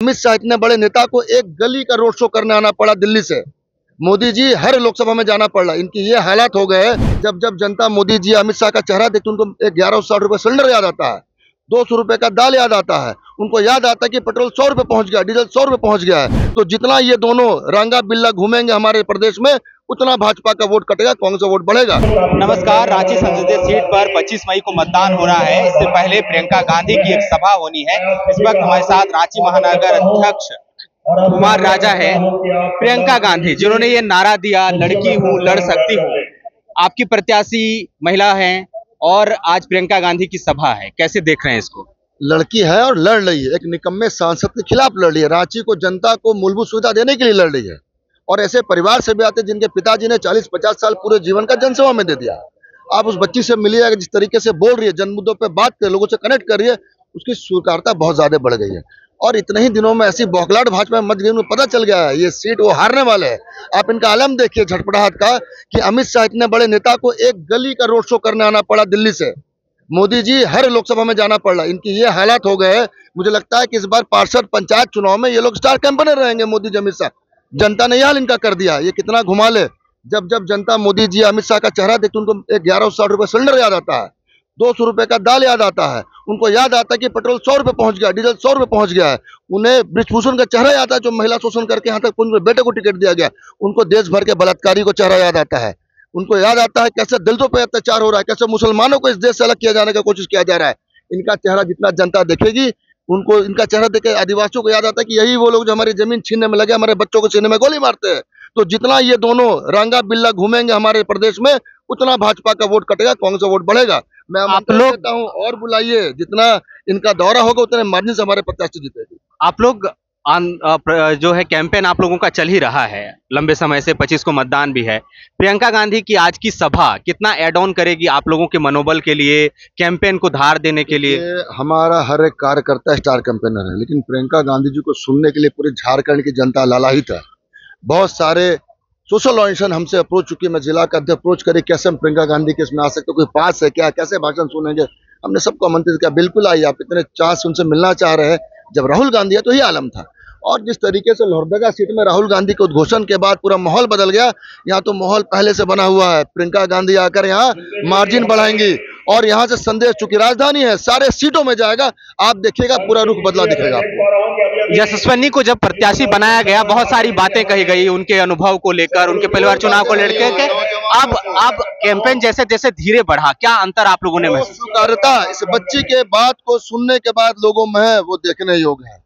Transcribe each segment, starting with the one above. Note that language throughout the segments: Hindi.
अमित शाह इतने बड़े नेता को एक गली का रोड शो करने आना पड़ा दिल्ली से। मोदी जी हर लोकसभा में जाना पड़। रहा इनकी ये हालात हो गए, जब जब जनता मोदी जी अमित शाह का चेहरा देखती उनको एक ग्यारह सौ साठ रुपए सिलेंडर याद आता है। दो सौ रुपए का दाल याद आता है। उनको याद आता है कि पेट्रोल सौ रुपए पहुँच गया, डीजल सौ रुपए पहुँच गया है। तो जितना ये दोनों रंगा बिल्ला घूमेंगे हमारे प्रदेश में, उतना भाजपा का वोट कटेगा, कांग्रेस का वोट बढ़ेगा। नमस्कार, रांची संसदीय सीट पर 25 मई को मतदान हो रहा है। इससे पहले प्रियंका गांधी की एक सभा होनी है। इस वक्त हमारे साथ रांची महानगर अध्यक्ष कुमार राजा है। प्रियंका गांधी, जिन्होंने ये नारा दिया, लड़की हूँ, लड़ सकती हूँ। आपकी प्रत्याशी महिला है और आज प्रियंका गांधी की सभा है। कैसे देख रहे हैं इसको? लड़की है और लड़ रही है। एक निकम्मे सांसद के खिलाफ लड़ रही है। रांची को जनता को मूलभूत सुविधा देने के लिए लड़ रही है। और ऐसे परिवार से भी आते जिनके पिताजी ने 40-50 साल पूरे जीवन का जनसेवा में दे दिया। आप उस बच्ची से मिलिएगा जिस तरीके से बोल रही है, जन मुद्दों पर बात कर लोगों से कनेक्ट कर रही है, उसकी स्वीकारता बहुत ज़्यादा बढ़ गई है। और इतने ही दिनों में ऐसी बौखलाट भाजपा में मच गई, उन्हें पता चल गया है, ये सीट वो हारने वाले हैं। आप इनका आलम देखिए झटपटाहट का कि अमित शाह इतने बड़े नेता को एक गली का रोड शो करने आना पड़ा दिल्ली से। मोदी जी हर लोकसभा में जाना पड़। रहा इनकी ये हालात हो गए, मुझे लगता है कि इस बार पार्षद पंचायत चुनाव में ये लोग स्टार कैंपेनर रहेंगे मोदी जी, अमित शाह। जनता ने हाल इनका कर दिया। ये कितना घुमा ले जब जब जनता मोदी जी अमित शाह का चेहरा देखती उनको एक ग्यारह सौ साठ रुपए सिलेंडर याद आता है। दो सौ रुपए का दाल याद आता है। उनको याद आता है कि पेट्रोल सौ रुपए पहुँच गया, डीजल सौ रुपए पहुँच गया है। उन्हें ब्रिजभूषण का चेहरा याद है, जो महिला शोषण करके यहाँ तक उनके बेटे को टिकट दिया गया, उनको देश भर के बलात्कारी को चेहरा याद आता है। उनको याद आता है कैसे दलितों पर अत्याचार हो रहा है, कैसे मुसलमानों को इस देश से अलग किया जाने का कोशिश किया जा रहा है। इनका चेहरा जितना जनता देखेगी, उनको इनका चेहरा देखे आदिवासियों को याद आता है कि यही वो लोग जो हमारी ज़मीन छीनने में लगे, हमारे बच्चों को छीनने में गोली मारते हैं। तो जितना ये दोनों रंगा बिल्ला घूमेंगे हमारे प्रदेश में उतना भाजपा का वोट कटेगा कांग्रेस का वोट बढ़ेगा। मैं आप लोग हूँ और बुलाइए जितना इनका दौरा होगा उतने मार्जिन से हमारे प्रत्याशी जीतेगी। आप लोग जो है कैंपेन आप लोगों का चल ही रहा है। लंबे समय से 25 को मतदान भी है। प्रियंका गांधी की आज की सभा कितना एड ऑन करेगी आप लोगों के मनोबल के लिए कैंपेन को धार देने के लिए? हमारा हर एक कार्यकर्ता स्टार कैंपेनर है लेकिन प्रियंका गांधी जी को सुनने के लिए पूरे झारखंड की जनता लालाहित है। बहुत सारे सोशल ऑर्गेनाइजेशन हमसे अप्रोच चुकी मैं जिला का अध्यक्ष अप्रोच करे, कैसे हम प्रियंका गांधी के इसमें आ सकते कोई पास है क्या? कैसे भाषण सुनेंगे? हमने सबको आमंत्रित किया। बिल्कुल आइए, आप इतने चाह से उनसे मिलना चाह रहे हैं। जब राहुल गांधी है तो ही आलम था। और जिस तरीके से लोहरदगा सीट में राहुल गांधी के उद्घोषण के बाद पूरा माहौल बदल गया, यहाँ तो माहौल पहले से बना हुआ है। प्रियंका गांधी आकर यहाँ मार्जिन बढ़ाएँगी। और यहाँ से संदेश चूँकि राजधानी है सारे सीटों में जाएगा। आप देखिएगा पूरा रुख बदला दिखेगा। आपको यशस्वनी को जब प्रत्याशी बनाया गया बहुत सारी बातें कही गई उनके अनुभव को लेकर उनके परिवार चुनाव को लेकर के अब अब कैंपेन जैसे जैसे धीरे बढ़ा क्या अंतर आप लोगों ने महसूस इस बच्ची के बात को सुनने के बाद लोगों में वो देखने योग्य है।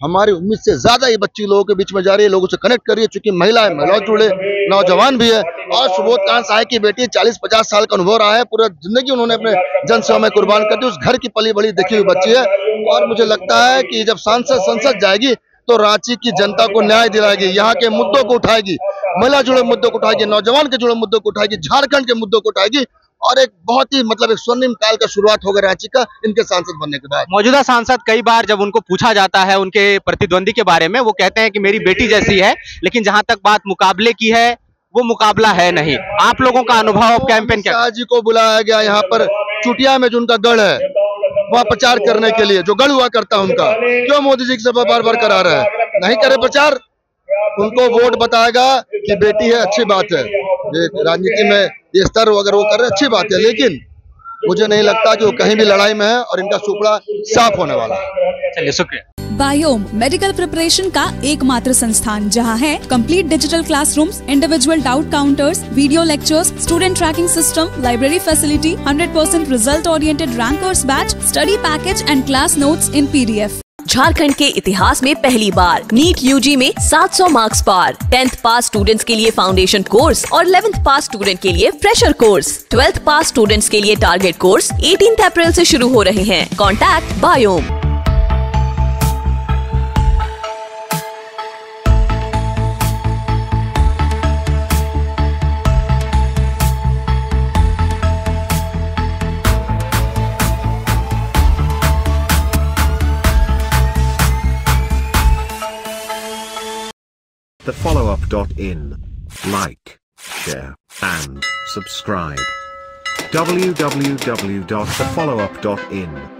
हमारी उम्मीद से ज़्यादा ये बच्ची लोगों के बीच में जा रही है, लोगों से कनेक्ट कर रही है, चूँकि महिला है महिला जुड़े नौजवान भी है। और सुबोध कांत साय की बेटी चालीस पचास साल का अनुभव रहा है, पूरा ज़िंदगी उन्होंने अपने जन सेवा में कुर्बान कर दी, उस घर की पली बड़ी देखी हुई बच्ची है। और मुझे लगता है कि जब सांसद संसद जाएगी तो रांची की जनता को न्याय दिलाएगी, यहाँ के मुद्दों को उठाएगी, महिला जुड़े मुद्दों को उठाएगी, नौजवान के जुड़े मुद्दों को उठाएगी, झारखंड के मुद्दों को उठाएगी। और एक बहुत ही मतलब एक स्वर्णिम काल का शुरुआत होगा रांची का इनके सांसद बनने के बाद। मौजूदा सांसद कई बार जब उनको पूछा जाता है उनके प्रतिद्वंदी के बारे में वो कहते हैं कि मेरी बेटी जैसी है लेकिन जहाँ तक बात मुकाबले की है वो मुकाबला है नहीं। आप लोगों का अनुभव कैंपेन क्या जी को बुलाया गया यहाँ पर चुटिया में जो उनका गढ़ है वहाँ प्रचार करने के लिए जो गढ़ हुआ करता है उनका क्यों मोदी जी की सभा बार बार करा रहे हैं? नहीं करे प्रचार उनको वोट बताएगा कि बेटी है अच्छी बात है। राजनीति में ये स्तर अगर वो कर रहे अच्छी बात है लेकिन मुझे नहीं लगता कि वो कहीं भी लड़ाई में है और इनका सुपड़ा साफ़ होने वाला है। चलिए शुक्रिया। बायोम मेडिकल प्रिपरेशन का एकमात्र संस्थान जहाँ है complete digital classrooms, individual doubt counters video lectures student tracking system library facility 100% result oriented rankers batch study package and class notes in PDF Jharkhand के इतिहास में पहली बार। नीट यूजी में 700 मार्क्स पार। टेंथ पास स्टूडेंट्स के लिए फाउंडेशन कोर्स और इलेवेंथ पास स्टूडेंट के लिए fresher course twelfth pass students के लिए टारगेट कोर्स 18 अप्रैल ऐसी शुरू हो रहे हैं। कॉन्टैक्ट बायोम the followup.in. Like, share, and subscribe. www.thefollowup.in